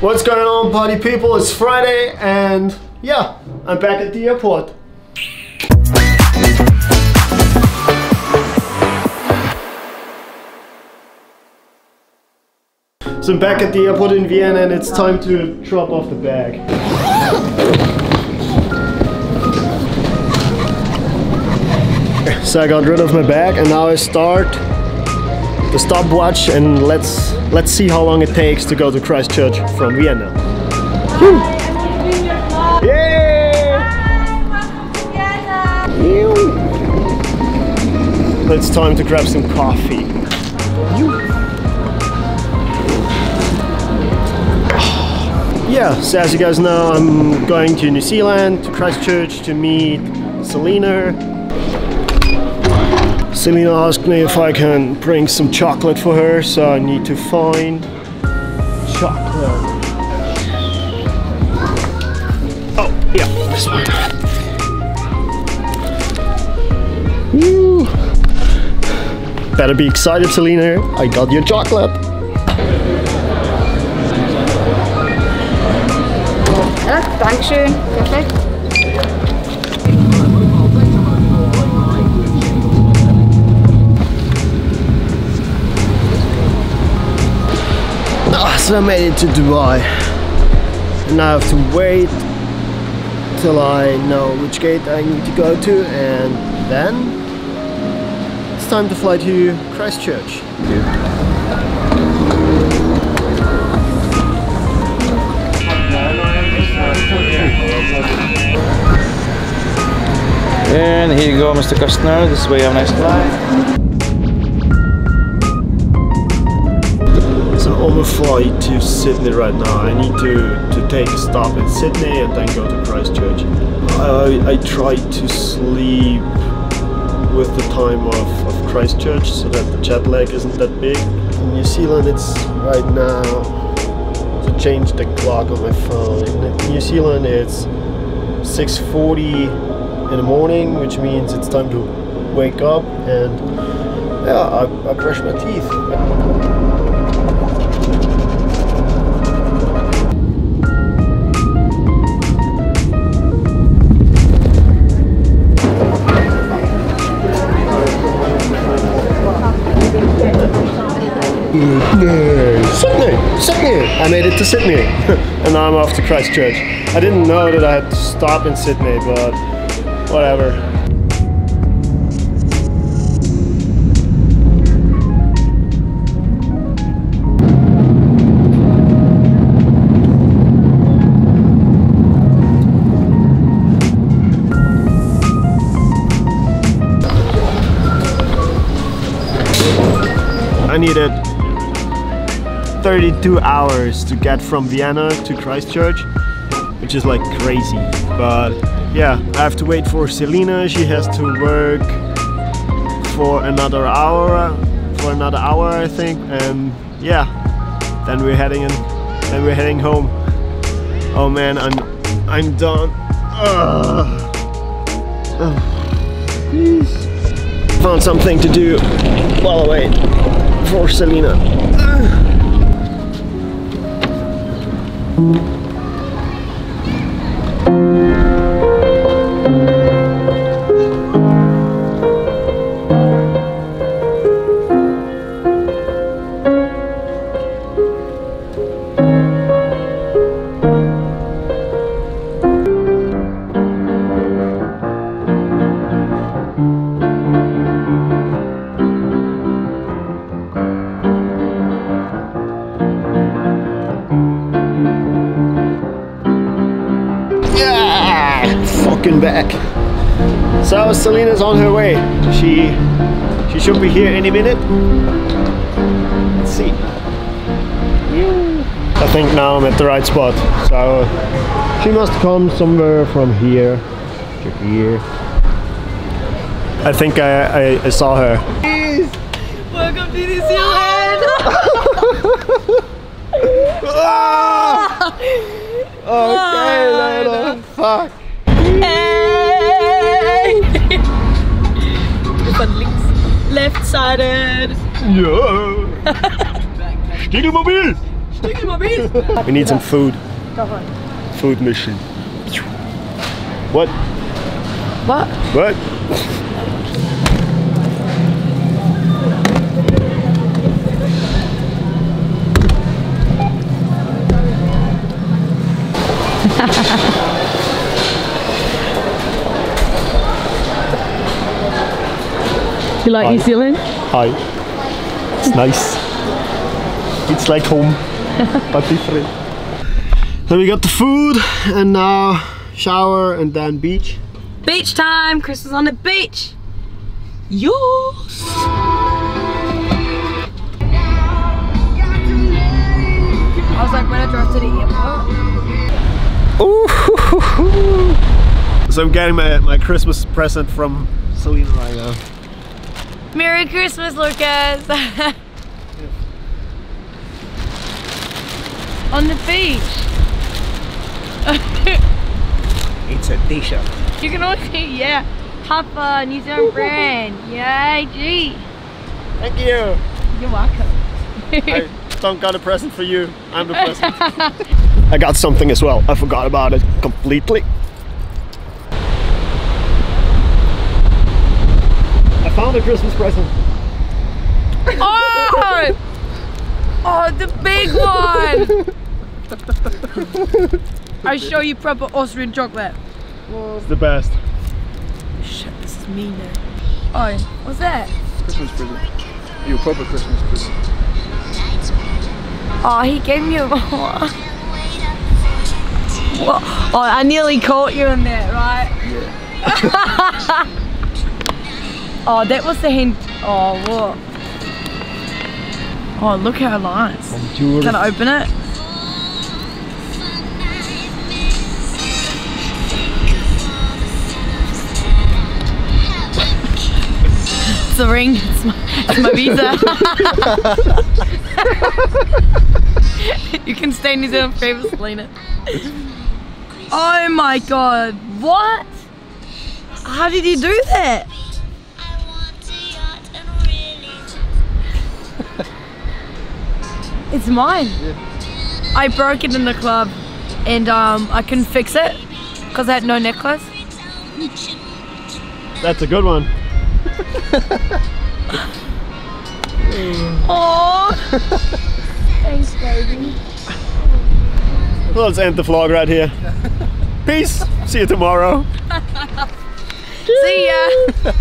What's going on, party people? It's Friday, and yeah, I'm back at the airport. So I'm back at the airport in Vienna, and it's time to drop off the bag. So I got rid of my bag, and now I start the stopwatch, and let's let's see how long it takes to go to Christchurch from Vienna. It's time to grab some coffee. Yeah, so as you guys know, I'm going to New Zealand, to Christchurch to meet Selena. Selena asked me if I can bring some chocolate for her, so I need to find chocolate. Oh, yeah, this one. Woo. Better be excited, Selena. I got your chocolate. Ja, Dankeschön. Perfekt. I made it to Dubai. And I have to wait till I know which gate I need to go to and then it's time to fly to Christchurch. And here you go, Mr. Kastner. This way you have a nice flight. On a flight to Sydney right now. I need to, to take a stop in Sydney and then go to Christchurch. I, I tried to sleep with the time of, of Christchurch so that the jet lag isn't that big. In New Zealand it's right now to change the clock on my phone. In New Zealand it's 6.40 in the morning which means it's time to wake up and yeah, I, I brush my teeth. Sydney! Sydney! I made it to Sydney! and now I'm off to Christchurch. I didn't know that I had to stop in Sydney, but whatever. Needed 32 hours to get from Vienna to Christchurch, which is like crazy. But yeah, I have to wait for Selena. She has to work for another hour, for another hour, I think. And yeah, then we're heading in. Then we're heading home. Oh man, I'm I'm done. Ugh. Ugh. Found something to do while I wait for Selena. Fucking back. So Selena's on her way. She she should be here any minute. Let's see. I think now I'm at the right spot. So she must come somewhere from here to here. I think I, I, I saw her. Welcome to New Zealand! Ah! Okay, Lena. Fuck. Left-sided. Yeah. Stiegelmobil. Stick in my. We need some food. Go on. Food mission. What? What? What? You like New Zealand? Hi. It's nice. It's like home, but different. So we got the food and now shower and then beach. Beach time. Chris is on the beach. Yours. I was like, when I drove to the airport. Ooh. So I'm getting my, my Christmas present from Selena right now. Merry Christmas, Lucas. on the beach. It's a t-shirt. You can also, yeah, Papa, New Zealand brand. Yay, gee. Thank you. You're welcome. I don't got a present for you. I'm the present. I got something as well. I forgot about it completely. Found a Christmas present. oh! Oh, the big one! I show you proper Austrian chocolate. It's the best. Shit, this is me now. Oh, what's that? Christmas present. You proper Christmas present. Oh, he gave me a. What? Oh, I nearly caught you in that, right? Yeah. oh, that was the hint. Oh, what? Oh, look how nice. Can I open it? It's a ring. It's my, it's my visa. you can stay in New Zealand forever, Selena. Oh my god. What? How did you do that? It's mine. I broke it in the club and um, I couldn't fix it because I had no necklace. That's a good one. Oh. Thanks, baby. Well, let's end the vlog right here. Peace. See you tomorrow. See ya.